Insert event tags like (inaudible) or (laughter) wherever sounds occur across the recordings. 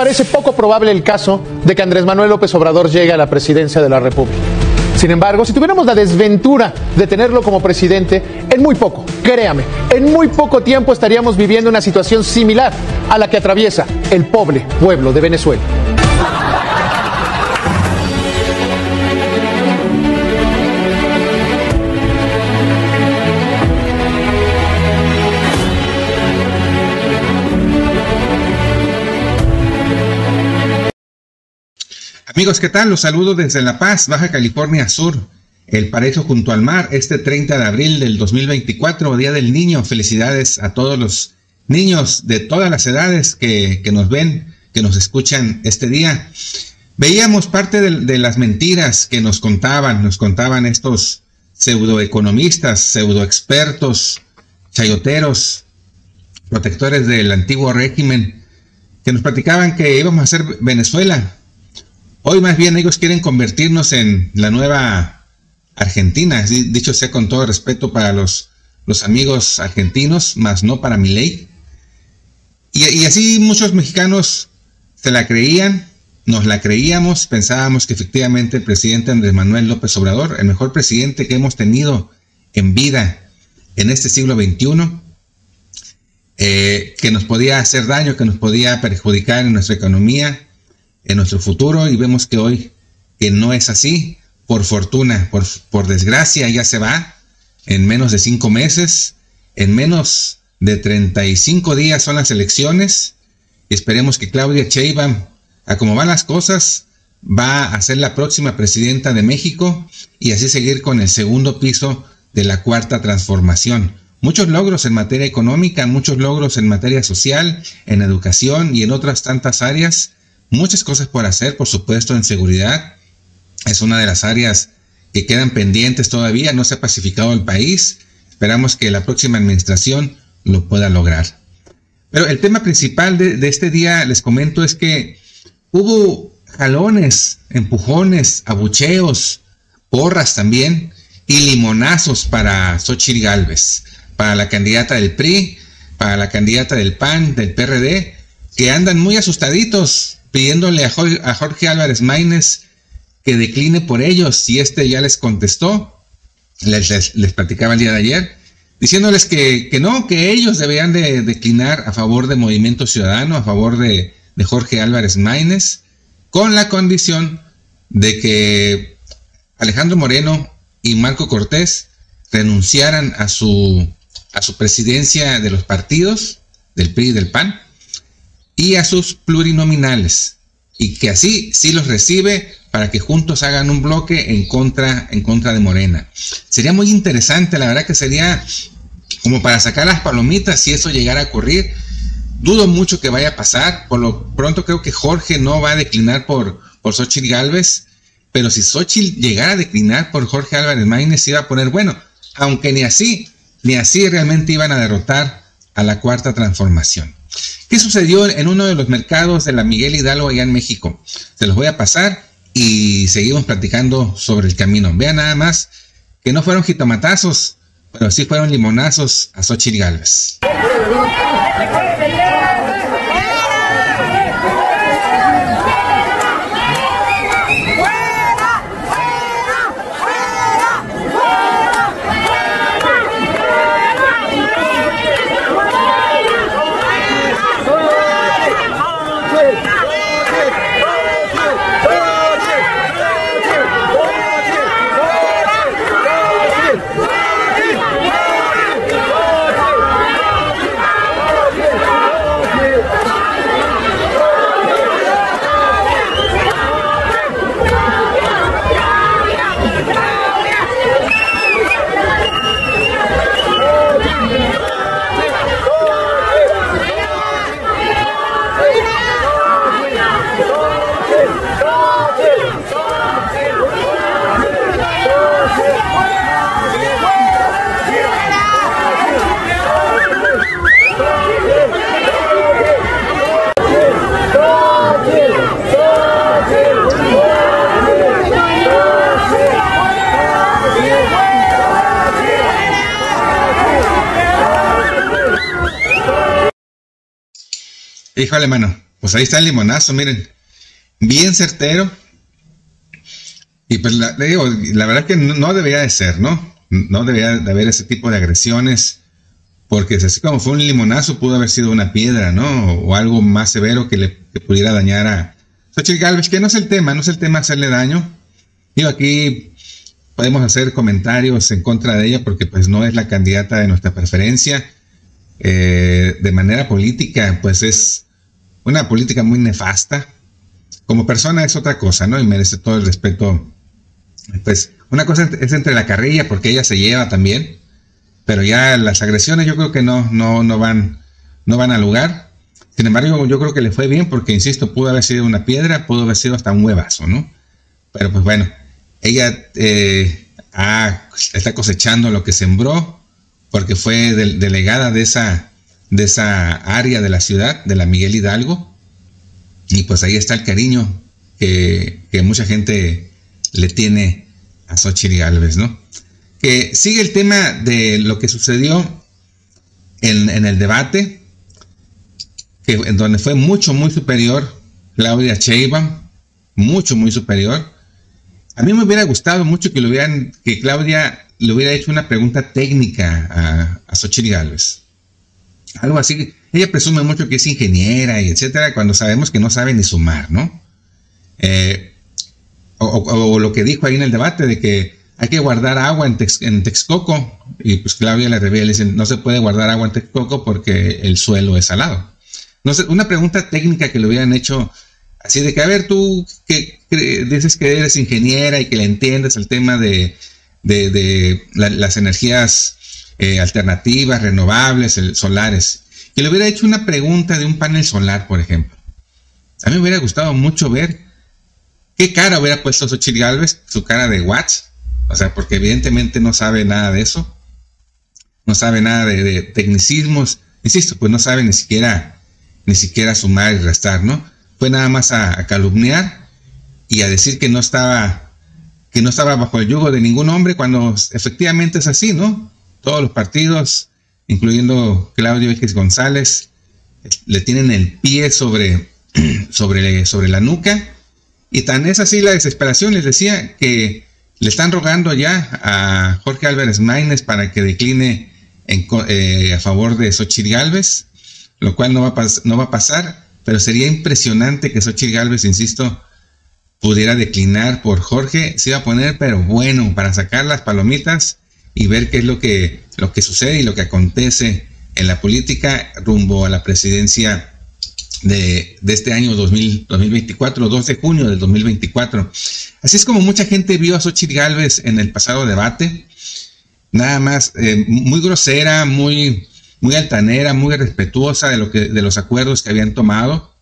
parece poco probable el caso de que Andrés Manuel López Obrador llegue a la presidencia de la República. Sin embargo, si tuviéramos la desventura de tenerlo como presidente, en muy poco, créame, en muy poco tiempo estaríamos viviendo una situación similar a la que atraviesa el pobre pueblo de Venezuela. Amigos, ¿qué tal? Los saludo desde La Paz, Baja California Sur, el paraíso junto al mar, este 30 de abril del 2024, Día del Niño. Felicidades a todos los niños de todas las edades que, nos ven, que nos escuchan este día. Veíamos parte de, de las mentiras que nos contaban, nos contaban estos pseudoeconomistas, pseudoexpertos, chayoteros, protectores del antiguo régimen, que nos platicaban que íbamos a ser Venezuela, Hoy más bien ellos quieren convertirnos en la nueva Argentina, dicho sea con todo respeto para los, los amigos argentinos, más no para mi ley. Y, así muchos mexicanos se la creían, nos la creíamos, pensábamos que efectivamente el presidente Andrés Manuel López Obrador, el mejor presidente que hemos tenido en vida en este siglo XXI, eh, que nos podía hacer daño, que nos podía perjudicar en nuestra economía, en nuestro futuro y vemos que hoy que no es así. Por fortuna, por, por desgracia, ya se va en menos de cinco meses, en menos de 35 días son las elecciones. Esperemos que Claudia Sheinbaum, a como van las cosas, va a ser la próxima presidenta de México y así seguir con el segundo piso de la cuarta transformación. Muchos logros en materia económica, muchos logros en materia social, en educación y en otras tantas áreas Muchas cosas por hacer, por supuesto, en seguridad. Es una de las áreas que quedan pendientes todavía. No se ha pacificado el país. Esperamos que la próxima administración lo pueda lograr. Pero el tema principal de, este día, les comento, es que hubo jalones, empujones, abucheos, porras también y limonazos para Xochitl Galvez, para la candidata del PRI, para la candidata del PAN, del PRD, que andan muy asustaditos pidiéndole a Jorge, Álvarez Maínez que decline por ellos y este ya les contestó, les, les, platicaba el día de ayer, diciéndoles que, no, que ellos deberían de declinar a favor de Movimiento Ciudadano, a favor de, de Jorge Álvarez Maínez, con la condición de que Alejandro Moreno y Marco Cortés renunciaran a su, a su presidencia de los partidos, del PRI y del PAN, y a sus plurinominales y que así sí los recibe para que juntos hagan un bloque en contra, en contra de Morena. Sería muy interesante, la verdad que sería como para sacar las palomitas si eso llegara a ocurrir. Dudo mucho que vaya a pasar, por lo pronto creo que Jorge no va a declinar por, por Xochitl Galvez, pero si Xochitl llegara a declinar por Jorge Álvarez Maínez, iba a poner, bueno, aunque ni así, ni así realmente iban a derrotar a la cuarta transformación. ¿Qué sucedió en uno de los mercados de la Miguel Hidalgo allá en México? Se los voy a pasar y seguimos platicando sobre el camino. Vean nada más que no fueron jitomatazos, pero sí fueron limonazos a Xochitl Galvez. Híjole, mano. pues ahí está el limonazo, miren, bien certero. Y pues la, digo, la verdad que no, debería de ser, ¿no? No debería de haber ese tipo de agresiones, porque así como fue un limonazo, pudo haber sido una piedra, ¿no? O, algo más severo que le pudiera dañar a Xochitl Galvez, que no es el tema, no es el tema hacerle daño. Digo, aquí podemos hacer comentarios en contra de ella porque pues no es la candidata de nuestra preferencia. Eh, de manera política, pues es una política muy nefasta. Como persona es otra cosa, ¿no? Y merece todo el respeto. Pues una cosa es entre la carrilla, porque ella se lleva también, pero ya las agresiones yo creo que no, no, no van, no van a lugar. Sin embargo, yo creo que le fue bien porque, insisto, pudo haber sido una piedra, pudo haber sido hasta un huevazo, ¿no? Pero pues bueno, ella eh, está cosechando lo que sembró porque fue delegada de esa, de esa área de la ciudad, de la Miguel Hidalgo. Y pues ahí está el cariño que, mucha gente le tiene a Xochitl Galvez, ¿no? Que sigue el tema de lo que sucedió en, el debate, que, en donde fue mucho, muy superior Claudia Sheinbaum, mucho, muy superior. A mí me hubiera gustado mucho que, lo hubieran, que Claudia le hubiera hecho una pregunta técnica a, a Xochitl. Algo así. Ella presume mucho que es ingeniera y etcétera, cuando sabemos que no sabe ni sumar, ¿no? Eh, o, lo que dijo ahí en el debate de que hay que guardar agua en, en Texcoco. Y pues Claudia le revela y dice, no se puede guardar agua en Texcoco porque el suelo es salado. No sé, una pregunta técnica que le hubieran hecho Así de que, a ver, tú que, dices que eres ingeniera y que le entiendes el tema de, las energías eh, alternativas, renovables, solares, que le hubiera hecho una pregunta de un panel solar, por ejemplo. A mí me hubiera gustado mucho ver qué cara hubiera puesto Xochitl Galvez, su cara de Watts, o sea, porque evidentemente no sabe nada de eso, no sabe nada de, tecnicismos, insisto, pues no sabe ni siquiera, ni siquiera sumar y restar, ¿no? fue nada más a, calumniar y a decir que no estaba que no estaba bajo el yugo de ningún hombre cuando efectivamente es así, ¿no? Todos los partidos, incluyendo Claudio X González, le tienen el pie sobre, (clears throat) sobre, sobre la nuca. Y tan es así la desesperación, les decía, que le están rogando ya a Jorge Álvarez Maínez para que decline eh, a favor de Xochitl Gálvez, lo cual no va, a no va a pasar pero sería impresionante que Xochitl Galvez, insisto, pudiera declinar por Jorge. Se iba a poner, pero bueno, para sacar las palomitas y ver qué es lo que, lo que sucede y lo que acontece en la política rumbo a la presidencia de, este año 2024, 2 de junio del 2024. Así es como mucha gente vio a Xochitl Galvez en el pasado debate. Nada más, eh, muy grosera, muy muy altanera, muy respetuosa de, lo que, de los acuerdos que habían tomado.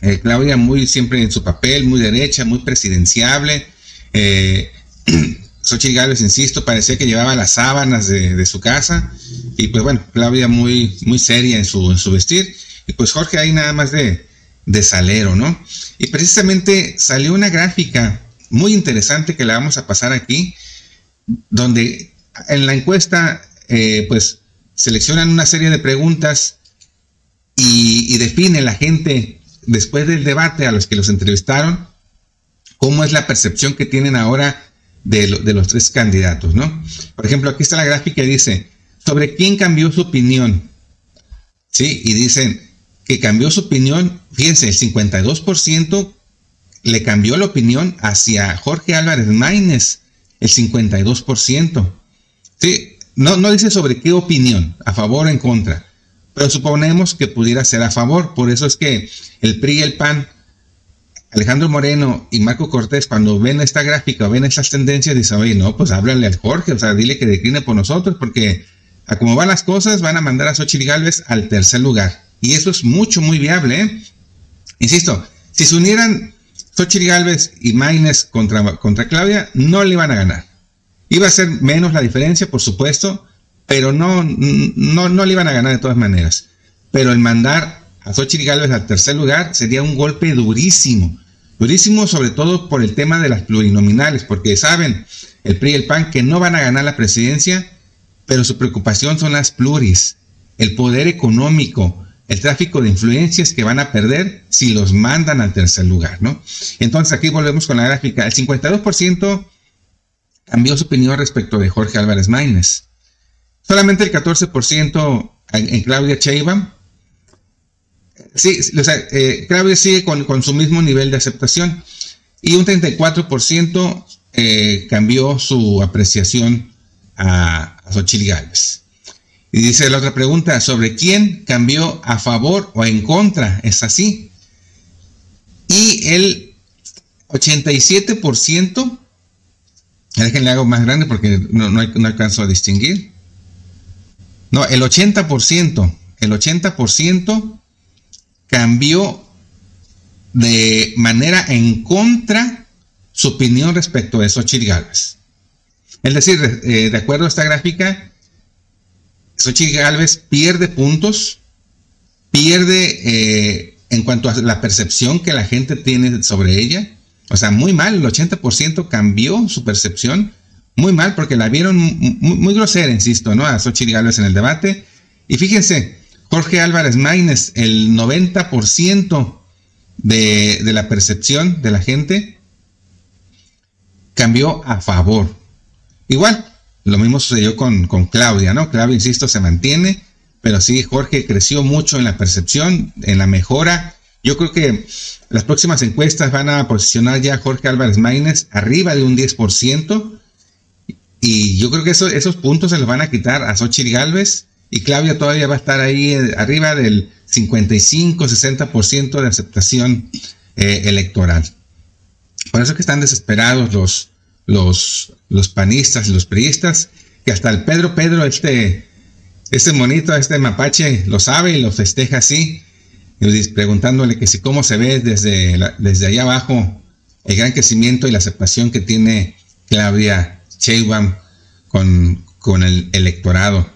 Eh, Claudia muy siempre en su papel, muy derecha, muy presidenciable. Eh, (clears throat) Xochitl Gálvez, insisto, parecía que llevaba las sábanas de, su casa. Y pues bueno, Claudia muy, muy seria en su, en su vestir. Y pues Jorge ahí nada más de, de salero, ¿no? Y precisamente salió una gráfica muy interesante que la vamos a pasar aquí, donde en la encuesta, eh, pues seleccionan una serie de preguntas y, define la gente después del debate a los que los entrevistaron cómo es la percepción que tienen ahora de, los tres candidatos, ¿no? Por ejemplo, aquí está la gráfica y dice, sobre quién cambió su opinión, ¿sí? Y dicen que cambió su opinión, fíjense, el 52% le cambió la opinión hacia Jorge Álvarez Maínez, el 52%. Sí, no, no dice sobre qué opinión, a favor o en contra, pero suponemos que pudiera ser a favor. Por eso es que el PRI y el PAN, Alejandro Moreno y Marco Cortés, cuando ven esta gráfica, ven estas tendencias, dicen, oye, no, pues háblale al Jorge, o sea, dile que decline por nosotros, porque a como van las cosas, van a mandar a Xochitl Galvez al tercer lugar. Y eso es mucho, muy viable. ¿eh? Insisto, si se unieran Xochitl Galvez y Maines contra, contra Claudia, no le iban a ganar. Iba a ser menos la diferencia, por supuesto, pero no, no, no le iban a ganar de todas maneras. Pero el mandar a Xochitl Gálvez al tercer lugar sería un golpe durísimo. Durísimo sobre todo por el tema de las plurinominales, porque saben el PRI y el PAN que no van a ganar la presidencia, pero su preocupación son las pluris, el poder económico, el tráfico de influencias que van a perder si los mandan al tercer lugar, ¿no? Entonces aquí volvemos con la gráfica. El 52% cambió su opinión respecto de Jorge Álvarez Maínez. Solamente el 14% en, Claudia Sheinbaum. Sí, o sea, eh, sigue con, su mismo nivel de aceptación y un 34% eh, cambió su apreciación a, a Xochitl. Y dice la otra pregunta, ¿sobre quién cambió a favor o en contra? Es así. Y el 87%, déjenle hago más grande porque no, no, alcanzo a distinguir. No, el 80%, el 80% cambió de manera en contra su opinión respecto de Xochitl Gálvez. Es decir, eh, de acuerdo a esta gráfica, Xochitl Galvez pierde puntos, pierde eh, en cuanto a la percepción que la gente tiene sobre ella. O sea, muy mal, el 80% cambió su percepción. Muy mal, porque la vieron muy, grosera, insisto, ¿no? A Xochitl Galvez en el debate. Y fíjense, Jorge Álvarez Maínez, el 90% de, de la percepción de la gente cambió a favor. Igual, lo mismo sucedió con, con Claudia, ¿no? Claudia, insisto, se mantiene, pero sí, Jorge creció mucho en la percepción, en la mejora. Yo creo que las próximas encuestas van a posicionar ya a Jorge Álvarez Maínez arriba de un 10%. Y yo creo que esos puntos se los van a quitar a Xochitl Galvez. Y Claudia todavía va a estar ahí eh, arriba del 55-60% de aceptación eh, electoral. Por eso que están desesperados los, los, panistas y los priistas, que hasta el Pedro Pedro, este, este monito, este mapache, lo sabe y lo festeja así, preguntándole que si cómo se ve desde, desde allá abajo el gran crecimiento y la aceptación que tiene Claudia Sheinbaum con, con el electorado.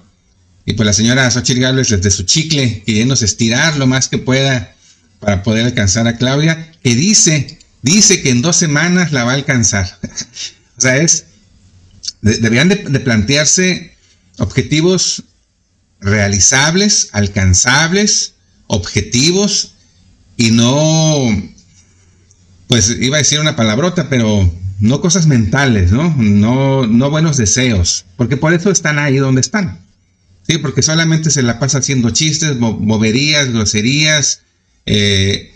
Y pues la señora Xochitl Gálvez desde su chicle, queriéndose estirar lo más que pueda para poder alcanzar a Claudia, que dice, dice que en dos semanas la va a alcanzar. (laughs) O sea, es, deberían de, plantearse objetivos realizables, alcanzables, objetivos y no, pues iba a decir una palabrota, pero no cosas mentales, ¿no? No, no buenos deseos, porque por eso están ahí donde están. Sí, porque solamente se la pasa haciendo chistes, moverías, groserías, eh,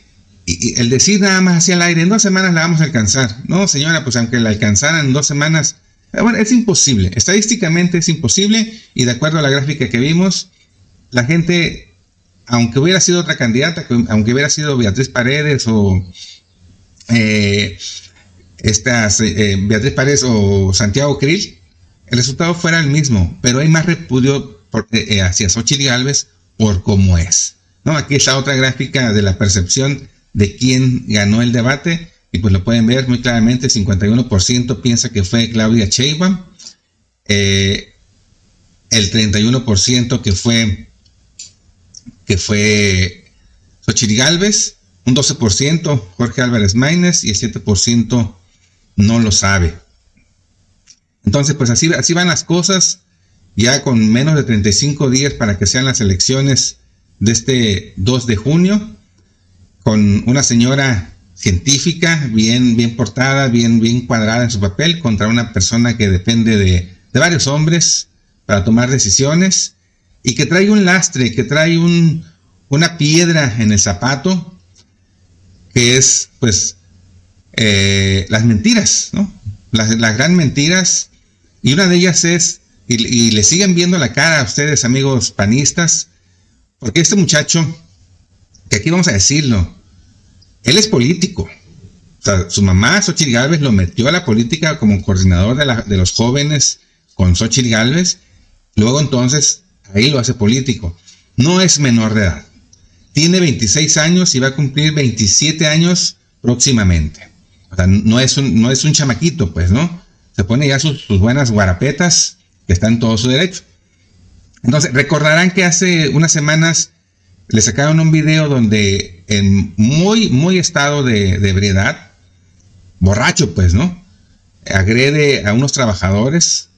y, el decir nada más hacia el aire, en dos semanas la vamos a alcanzar. No, señora, pues aunque la alcanzaran en dos semanas, eh, bueno, es imposible. Estadísticamente es imposible y de acuerdo a la gráfica que vimos, la gente, aunque hubiera sido otra candidata, aunque hubiera sido Beatriz Paredes o eh, estas, eh, Beatriz Paredes o Santiago Krill, el resultado fuera el mismo, pero hay más repudio hacia Xochitl por cómo es. ¿no? Aquí está otra gráfica de la percepción de quién ganó el debate y pues lo pueden ver muy claramente, 51% piensa que fue Claudia Sheinbaum, eh, el 31% que fue que fue Xochitl un 12% Jorge Álvarez Maínez y el 7% no lo sabe. Entonces, pues así, así van las cosas, ya con menos de 35 días para que sean las elecciones de este 2 de junio con una señora científica, bien, bien portada, bien, bien cuadrada en su papel, contra una persona que depende de, varios hombres para tomar decisiones y que trae un lastre, que trae un, una piedra en el zapato, que es, pues, eh, las mentiras, ¿no? Las, las gran mentiras, y una de ellas es, y, le siguen viendo la cara a ustedes, amigos panistas, porque este muchacho que aquí vamos a decirlo, él es político. Su mamá, Xochitl Galvez, lo metió a la política como coordinador de, los jóvenes con Xochitl Galvez. Luego entonces, ahí lo hace político. No es menor de edad. Tiene 26 años y va a cumplir 27 años próximamente. O sea, no es un, no es un chamaquito, pues, ¿no? Se pone ya sus buenas guarapetas, que están en todo su derecho. Entonces, recordarán que hace unas semanas le sacaron un video donde en muy, muy estado de, ebriedad, borracho pues, ¿no? Agrede a unos trabajadores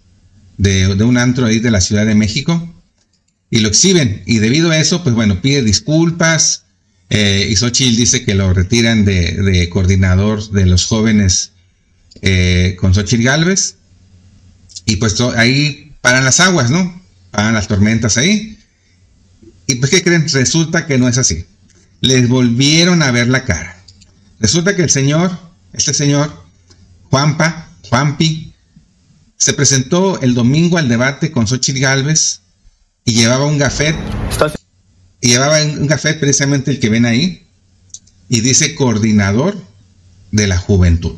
de, un antro ahí de la Ciudad de México y lo exhiben. Y debido a eso, pues bueno, pide disculpas. Eh, y Xochitl dice que lo retiran de, coordinador de los jóvenes eh, con Xochitl Galvez. Y pues ahí paran las aguas, ¿no? Paran las tormentas ahí. Y pues, ¿qué creen? Resulta que no es así. Les volvieron a ver la cara. Resulta que el señor, este señor, Juanpa, Juanpi, se presentó el domingo al debate con Xochitl Galvez y llevaba un gafet. Y llevaba un gafet precisamente el que ven ahí. Y dice coordinador de la juventud.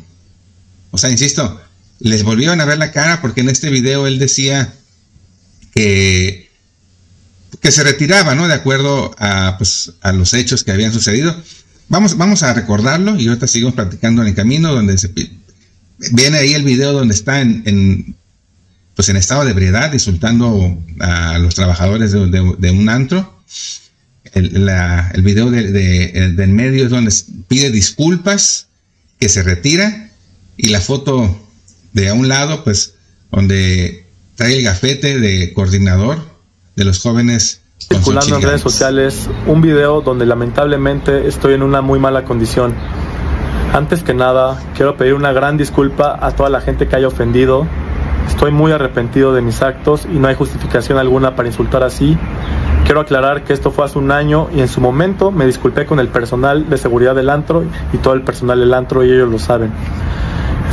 O sea, insisto, les volvieron a ver la cara porque en este video él decía que, que se retiraba, ¿no? De acuerdo a, pues, a los hechos que habían sucedido. Vamos, vamos a recordarlo y ahorita seguimos platicando en el camino donde viene ahí el video donde está en pues en estado de ebriedad, insultando a los trabajadores de, un antro. El, el video de, del medio es donde pide disculpas, que se retira, y la foto de a un lado, pues, donde trae el gafete de coordinador de los jóvenes. Circulando en redes sociales un video donde lamentablemente estoy en una muy mala condición. Antes que nada, quiero pedir una gran disculpa a toda la gente que haya ofendido Estoy muy arrepentido de mis actos y no hay justificación alguna para insultar así. Quiero aclarar que esto fue hace un año y en su momento me disculpé con el personal de seguridad del antro y todo el personal del antro y ellos lo saben.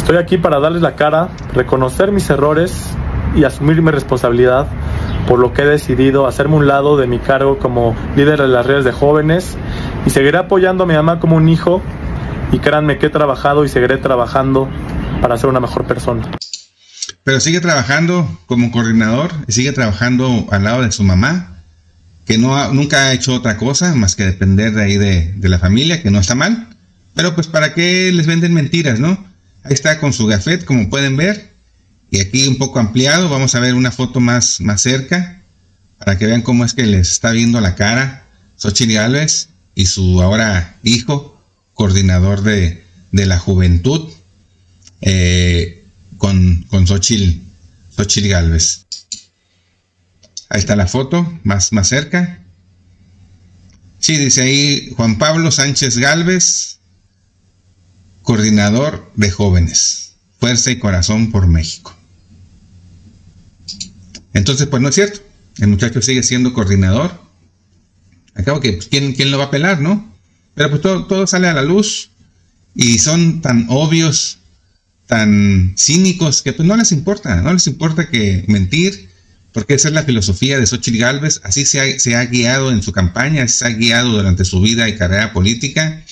Estoy aquí para darles la cara, reconocer mis errores y asumir mi responsabilidad por lo que he decidido hacerme un lado de mi cargo como líder de las redes de jóvenes y seguiré apoyando a mi mamá como un hijo y créanme que he trabajado y seguiré trabajando para ser una mejor persona. Pero sigue trabajando como coordinador, sigue trabajando al lado de su mamá, que no nunca ha hecho otra cosa más que depender de ahí de, la familia, que no está mal. Pero pues para qué les venden mentiras, ¿no? Ahí está con su gafet, como pueden ver. Y aquí un poco ampliado, vamos a ver una foto más, más cerca, para que vean cómo es que les está viendo la cara Xochitl Alves y su ahora hijo, coordinador de, de la juventud. Eh, con, con Xochitl, Galvez. Ahí está la foto, más, más cerca. Sí, dice ahí Juan Pablo Sánchez Galvez, coordinador de jóvenes, Fuerza y Corazón por México. Entonces, pues no es cierto. El muchacho sigue siendo coordinador. Acabo que, pues, ¿quién, ¿quién, lo va a pelar, no? Pero pues todo, todo sale a la luz y son tan obvios tan cínicos que pues no les importa, no les importa que mentir, porque esa es la filosofía de Xochitl Galvez, así se ha, se ha guiado en su campaña, se ha guiado durante su vida y carrera política,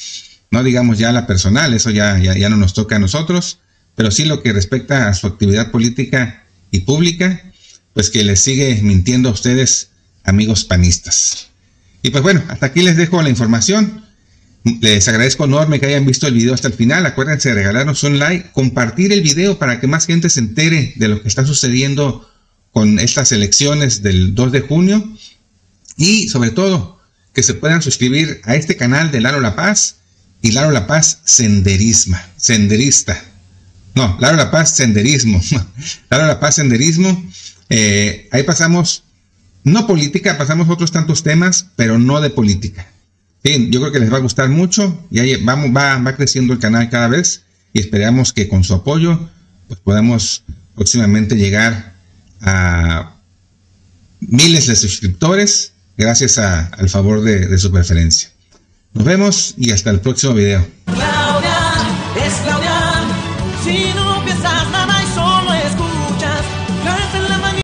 no digamos ya la personal, eso ya, ya, ya no nos toca a nosotros, pero sí lo que respecta a su actividad política y pública, pues que les sigue mintiendo a ustedes, amigos panistas. Y pues bueno, hasta aquí les dejo la información. Les agradezco enorme que hayan visto el video hasta el final. Acuérdense de regalarnos un like, compartir el video para que más gente se entere de lo que está sucediendo con estas elecciones del 2 de junio. Y sobre todo, que se puedan suscribir a este canal de Laro La Paz y Laro La Paz Senderisma, Senderista. No, Laro La Paz Senderismo. (laughs) Laro La Paz Senderismo. Eh, ahí pasamos, no política, pasamos otros tantos temas, pero no de política. Sí, yo creo que les va a gustar mucho y ahí vamos, va, va creciendo el canal cada vez y esperamos que con su apoyo pues podamos próximamente llegar a miles de suscriptores gracias al favor de, de, su preferencia. Nos vemos y hasta el próximo video.